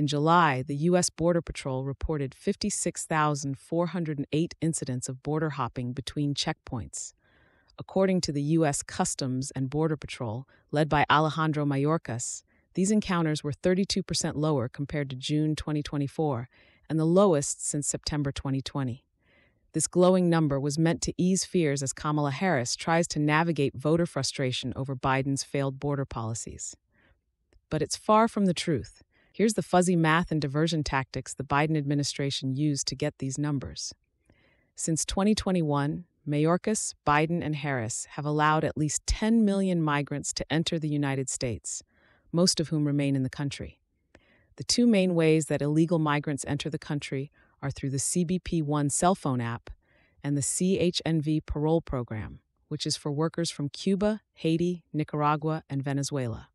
In July, the U.S. Border Patrol reported 56,408 incidents of border hopping between checkpoints. According to the U.S. Customs and Border Patrol, led by Alejandro Mayorkas, these encounters were 32% lower compared to June 2024 and the lowest since September 2020. This glowing number was meant to ease fears as Kamala Harris tries to navigate voter frustration over Biden's failed border policies. But it's far from the truth. Here's the fuzzy math and diversion tactics the Biden administration used to get these numbers. Since 2021, Mayorkas, Biden, and Harris have allowed at least 10 million migrants to enter the United States, most of whom remain in the country. The two main ways that illegal migrants enter the country are through the CBP One cell phone app and the CHNV parole program, which is for workers from Cuba, Haiti, Nicaragua, and Venezuela.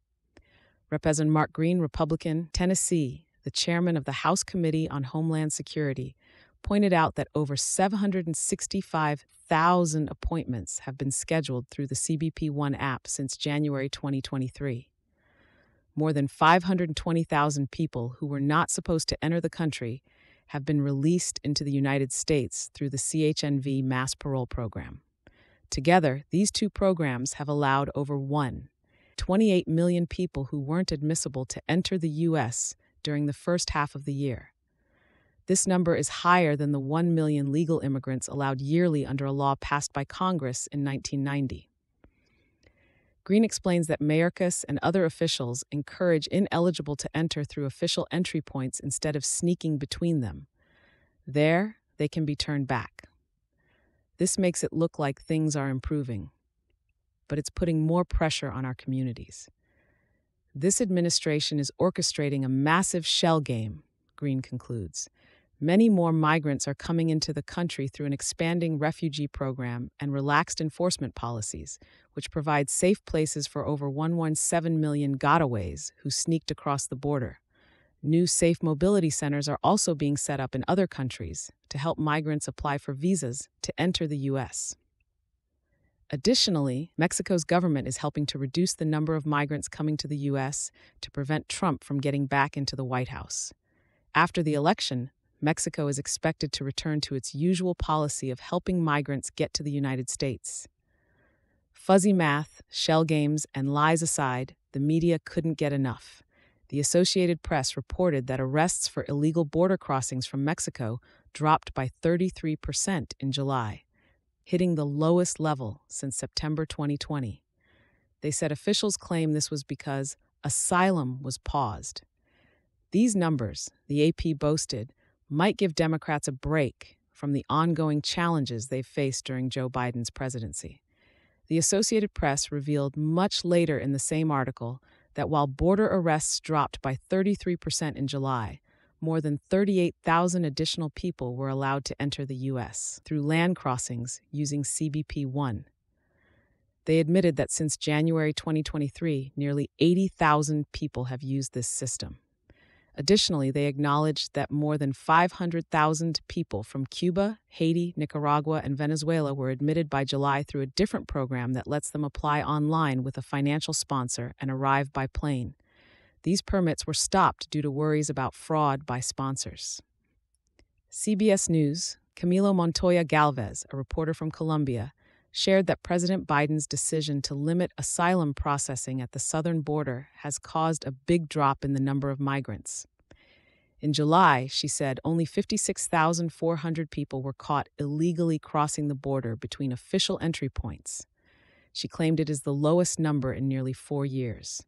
Representative Mark Green, Republican, Tennessee, the chairman of the House Committee on Homeland Security, pointed out that over 765,000 appointments have been scheduled through the CBP One app since January 2023. More than 520,000 people who were not supposed to enter the country have been released into the United States through the CHNV mass parole program. Together, these two programs have allowed over 1. 28 million people who weren't admissible to enter the U.S. during the first half of the year. This number is higher than the 1 million legal immigrants allowed yearly under a law passed by Congress in 1990. Green explains that Mayorkas and other officials encourage ineligible to enter through official entry points instead of sneaking between them. There, they can be turned back. This makes it look like things are improving, but it's putting more pressure on our communities. This administration is orchestrating a massive shell game, Green concludes. Many more migrants are coming into the country through an expanding refugee program and relaxed enforcement policies, which provide safe places for over 117 million gotaways who sneaked across the border. New safe mobility centers are also being set up in other countries to help migrants apply for visas to enter the U.S. Additionally, Mexico's government is helping to reduce the number of migrants coming to the U.S. to prevent Trump from getting back into the White House. After the election, Mexico is expected to return to its usual policy of helping migrants get to the United States. Fuzzy math, shell games, and lies aside, the media couldn't get enough. The Associated Press reported that arrests for illegal border crossings from Mexico dropped by 33% in July, hitting the lowest level since September 2020. They said officials claim this was because asylum was paused. These numbers, the AP boasted, might give Democrats a break from the ongoing challenges they've faced during Joe Biden's presidency. The Associated Press revealed much later in the same article that while border arrests dropped by 33% in July, more than 38,000 additional people were allowed to enter the U.S. through land crossings using CBP 1. They admitted that since January 2023, nearly 80,000 people have used this system. Additionally, they acknowledged that more than 500,000 people from Cuba, Haiti, Nicaragua, and Venezuela were admitted by July through a different program that lets them apply online with a financial sponsor and arrive by plane. These permits were stopped due to worries about fraud by sponsors. CBS News, Camilo Montoya Galvez, a reporter from Colombia, shared that President Biden's decision to limit asylum processing at the southern border has caused a big drop in the number of migrants. In July, she said only 56,400 people were caught illegally crossing the border between official entry points. She claimed it is the lowest number in nearly four years.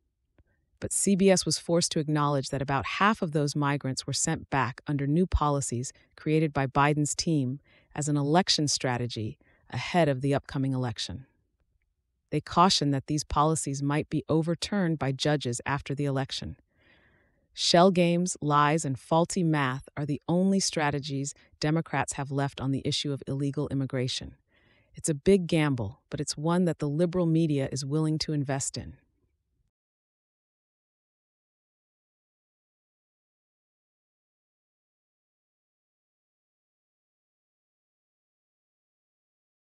But CBS was forced to acknowledge that about half of those migrants were sent back under new policies created by Biden's team as an election strategy ahead of the upcoming election. They caution that these policies might be overturned by judges after the election. Shell games, lies, and faulty math are the only strategies Democrats have left on the issue of illegal immigration. It's a big gamble, but it's one that the liberal media is willing to invest in.